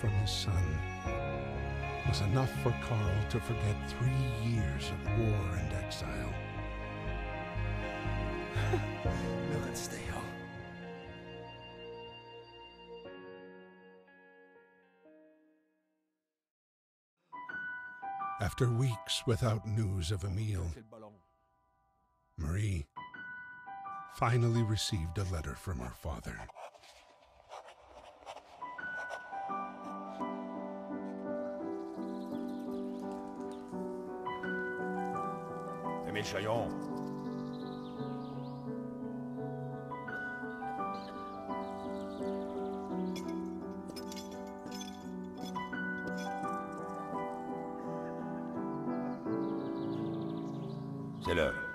from his son was enough for Karl to forget three years of war and exile. After weeks without news of Emile, Marie finally received a letter from her father. Emile Chaillon. C'est l'heure.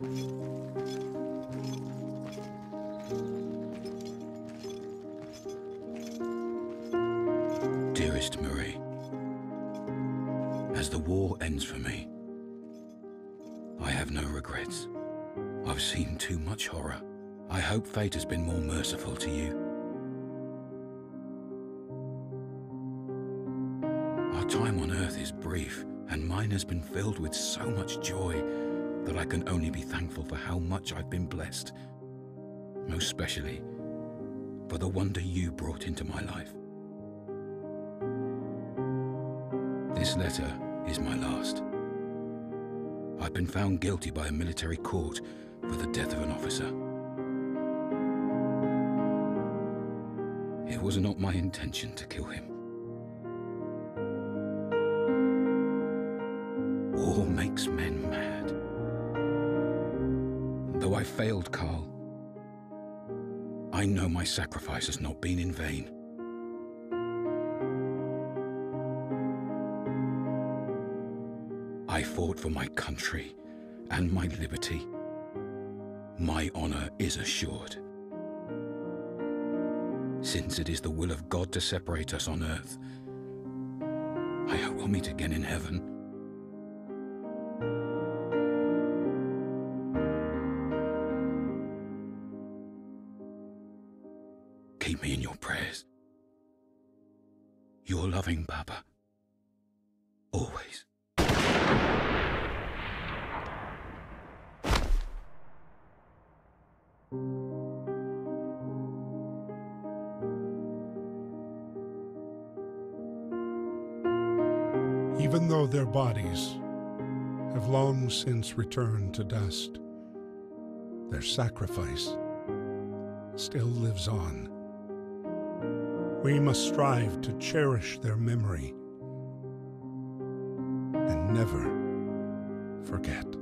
Dearest Marie, as the war ends for me, I have no regrets. I've seen too much horror. I hope fate has been more merciful to you. Our time on Earth is brief, and mine has been filled with so much joy that I can only be thankful for how much I've been blessed. Most especially for the wonder you brought into my life. This letter is my last. I've been found guilty by a military court for the death of an officer. It was not my intention to kill him. War makes men Though I failed Karl, I know my sacrifice has not been in vain. I fought for my country and my liberty. My honor is assured. Since it is the will of God to separate us on earth, I hope we'll meet again in heaven. Me in your prayers. Your loving Papa. Always. Even though their bodies have long since returned to dust, their sacrifice still lives on. We must strive to cherish their memory and never forget.